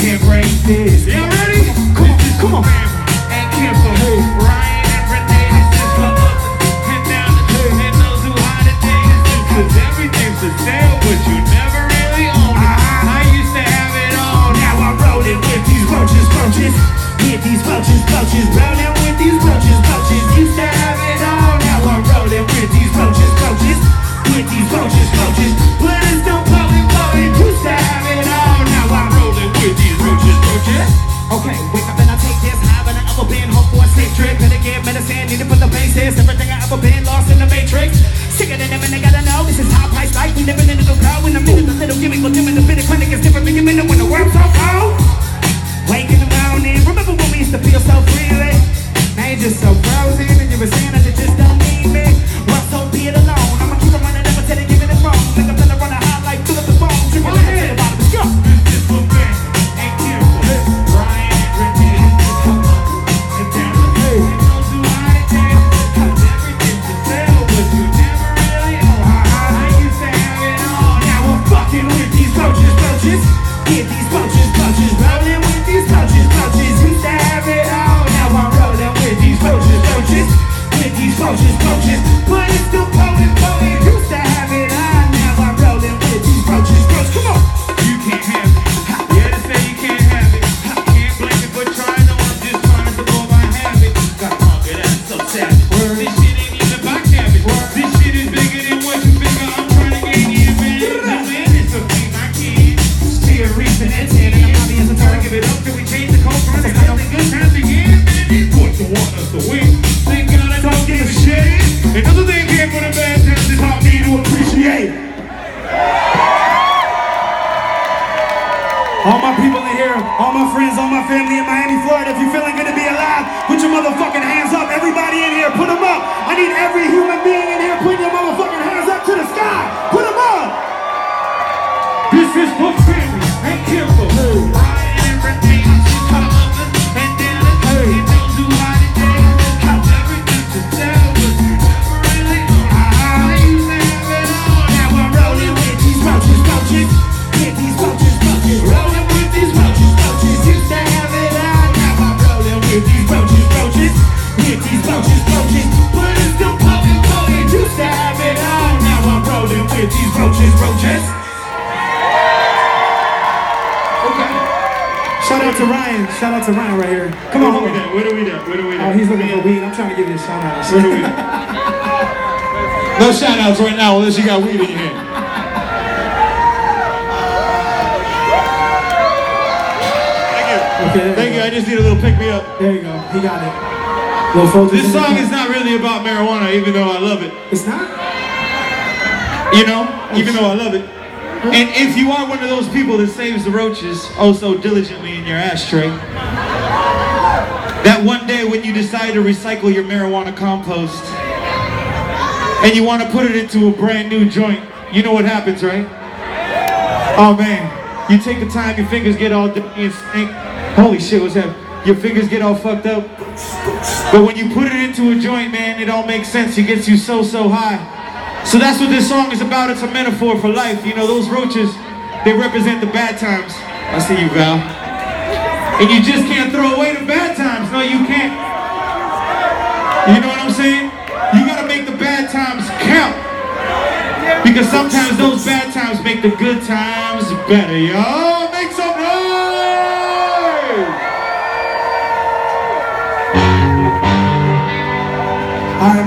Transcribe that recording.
Can't break this. Y'all ready? Come on, come on. Okay, wake up and I take this. Haven't I ever been home for a sick trip? Better get medicine, need it for the basis. Everything I ever been lost in the matrix. Sicker than them and they gotta know this is high price life. We living in a little crowd in the middle, the little gimmick, but them in the bit of clinic is different. Big minute when the world's so cold. Waking around and remember when we used to feel so freely? Now you're just so frozen and you were saying that you just don't need me. Well, so be it alone. Roaches, roaches. With these roaches, roaches. But it's still potent, potent. Used to have it all. Oh, now I'm rolling with these roaches, roaches. Okay. Shout out to Ryan. Shout out to Ryan right here. Come on, Where hold do we on. at? Where do we at? Where do we Oh, at? he's looking for weed. I'm trying to give you a shout out. Where do we at? No shout outs right now unless you got weed in your hand. Thank you. Okay. Thank you. I just need a little pick me up. There you go. He got it. Little. This song is not really about marijuana, even though I love it. It's not. You know, even though I love it. Oh. And if you are one of those people that saves the roaches oh so diligently in your ashtray, that one day when you decide to recycle your marijuana compost and you want to put it into a brand new joint, you know what happens, right? Oh man, you take the time, your fingers get all dirty and stink. Holy shit, what's that? Your fingers get all fucked up. But when you put it into a joint, man, it all makes sense. It gets you so, so high. So that's what this song is about. It's a metaphor for life. You know, those roaches, they represent the bad times. I see you, Val. And you just can't throw away the bad times. No, you can't. You know what I'm saying? You gotta make the bad times count. Because sometimes those bad times make the good times better, y'all. All right.